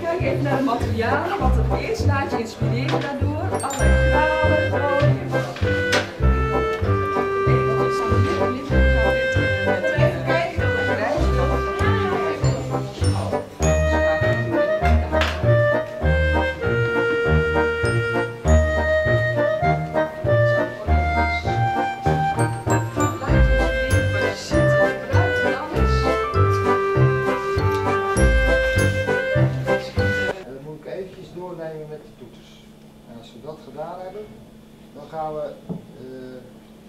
Kijk even naar de materialen, wat er is. Laat je inspireren daardoor. Alle grauwe, met de toeters. En als we dat gedaan hebben, dan gaan we eh,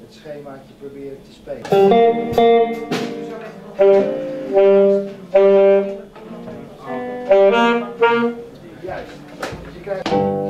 het schemaatje proberen te spelen. Juist. Dus je krijgt...